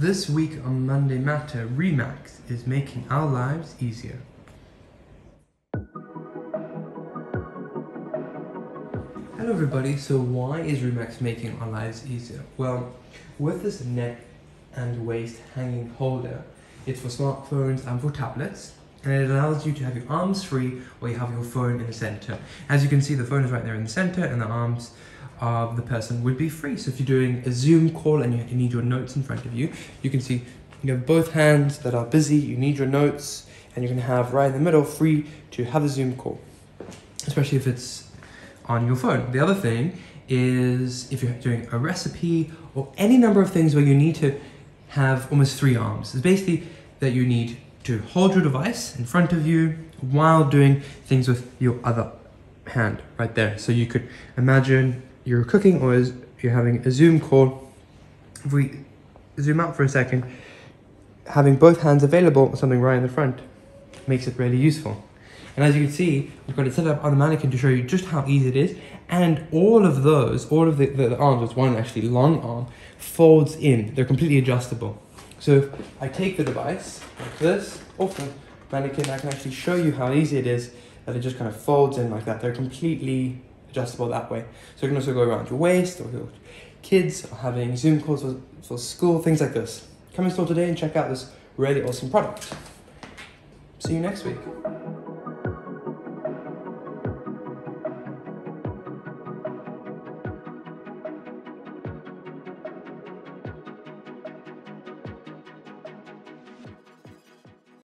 This week on Monday Matter, Remax is making our lives easier. Hello everybody, so why is Remax making our lives easier? Well, with this neck and waist hanging holder, it's for smartphones and for tablets, and it allows you to have your arms free while you have your phone in the center. As you can see, the phone is right there in the center and the arms of the person would be free. So if you're doing a Zoom call and you need your notes in front of you, you can see you have both hands that are busy, you need your notes, and you can have right in the middle free to have a Zoom call, especially if it's on your phone. The other thing is if you're doing a recipe or any number of things where you need to have almost three arms. It's basically that you need to hold your device in front of you while doing things with your other hand right there. So you could imagine you're cooking or you're having a Zoom call. If we zoom out for a second, having both hands available, something right in the front, makes it really useful. And as you can see, we've got it set up on the mannequin to show you just how easy it is. And all of those, all of the, the, the arms, with one actually long arm, folds in. They're completely adjustable. So if I take the device like this off the mannequin, I can actually show you how easy it is that it just kind of folds in like that. They're completely adjustable that way. So you can also go around your waist or your kids or having Zoom calls for, for school, things like this. Come in store today and check out this really awesome product. See you next week.